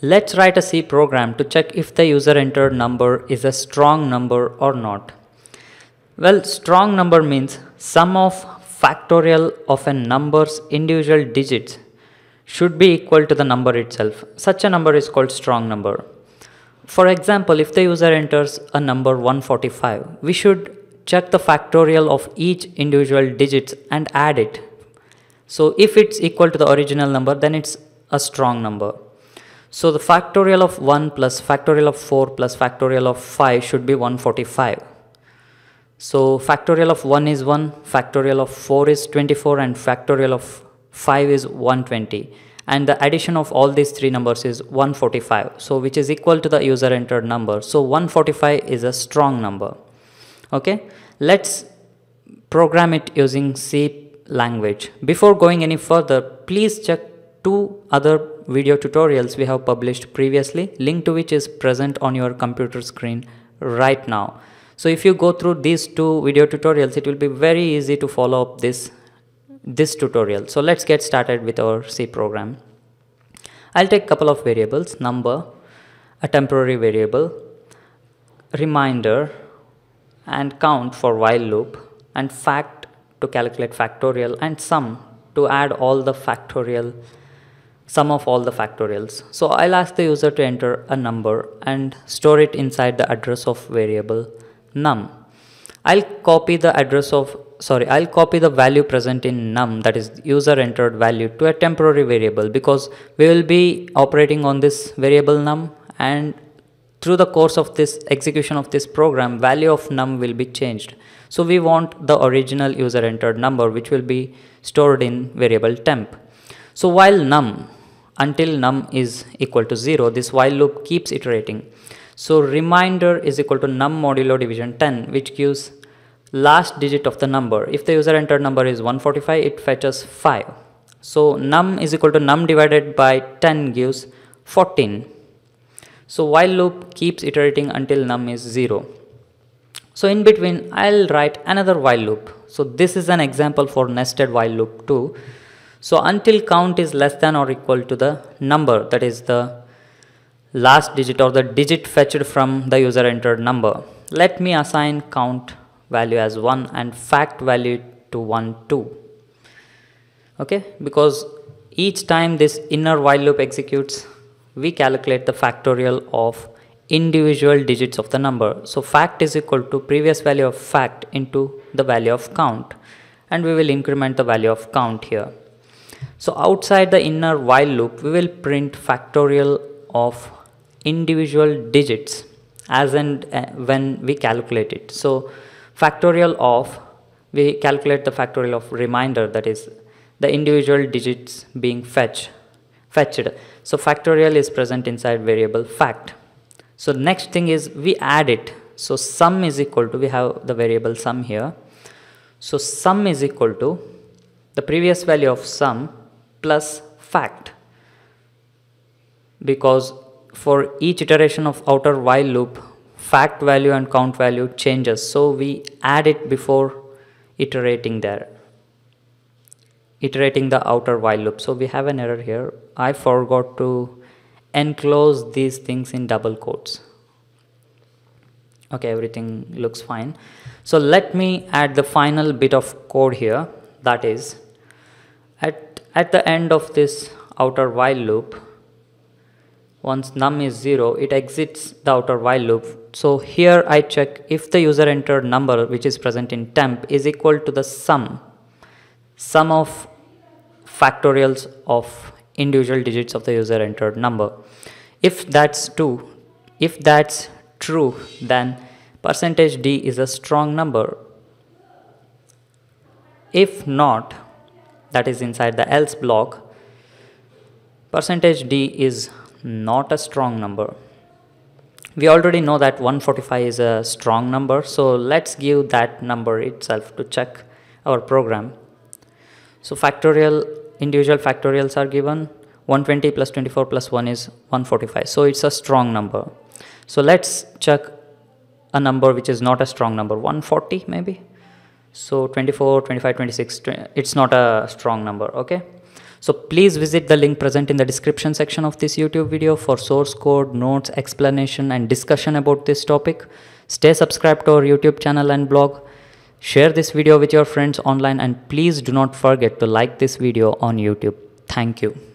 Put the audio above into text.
Let's write a C program to check if the user entered number is a strong number or not. Well, strong number means sum of factorial of a number's individual digits should be equal to the number itself. Such a number is called strong number. For example, if the user enters a number 145, we should check the factorial of each individual digits and add it. So if it's equal to the original number, then it's a strong number. So the factorial of 1 plus factorial of 4 plus factorial of 5 should be 145. So factorial of 1 is 1, factorial of 4 is 24 and factorial of 5 is 120 and the addition of all these three numbers is 145 so which is equal to the user entered number. So 145 is a strong number. Okay? Let's program it using C language. Before going any further please check two other video tutorials we have published previously link to which is present on your computer screen right now. So if you go through these two video tutorials it will be very easy to follow up this this tutorial. So let's get started with our C program. I'll take a couple of variables. Number a temporary variable. Reminder and count for while loop. And fact to calculate factorial and sum to add all the factorial sum of all the factorials. So I'll ask the user to enter a number and store it inside the address of variable num. I'll copy the address of sorry I'll copy the value present in num that is user entered value to a temporary variable because we will be operating on this variable num and through the course of this execution of this program value of num will be changed so we want the original user entered number which will be stored in variable temp so while num until num is equal to 0 this while loop keeps iterating so reminder is equal to num modulo division 10 which gives last digit of the number if the user entered number is 145 it fetches 5 so num is equal to num divided by 10 gives 14 so while loop keeps iterating until num is 0. So in between I'll write another while loop. So this is an example for nested while loop too. So until count is less than or equal to the number that is the last digit or the digit fetched from the user entered number. Let me assign count value as 1 and fact value to 1 2. Okay because each time this inner while loop executes we calculate the factorial of individual digits of the number. So fact is equal to previous value of fact into the value of count and we will increment the value of count here. So outside the inner while loop we will print factorial of individual digits as and uh, when we calculate it. So factorial of we calculate the factorial of reminder that is the individual digits being fetched fetched so factorial is present inside variable fact. So next thing is we add it. So sum is equal to, we have the variable sum here. So sum is equal to the previous value of sum plus fact. Because for each iteration of outer while loop, fact value and count value changes. So we add it before iterating there. Iterating the outer while loop. So we have an error here. I forgot to enclose these things in double quotes. Okay everything looks fine. So let me add the final bit of code here. That is at the end of this outer while loop once num is 0 it exits the outer while loop so here I check if the user entered number which is present in temp is equal to the sum sum of factorials of individual digits of the user entered number. If that's true, if that's true, then percentage %d is a strong number. If not, that is inside the else block, percentage %d is not a strong number. We already know that 145 is a strong number, so let's give that number itself to check our program. So factorial individual factorials are given 120 plus 24 plus 1 is 145 so it's a strong number so let's check a number which is not a strong number 140 maybe so 24 25 26 it's not a strong number okay So please visit the link present in the description section of this YouTube video for source code, notes, explanation and discussion about this topic. Stay subscribed to our YouTube channel and blog. Share this video with your friends online and please do not forget to like this video on YouTube. Thank you.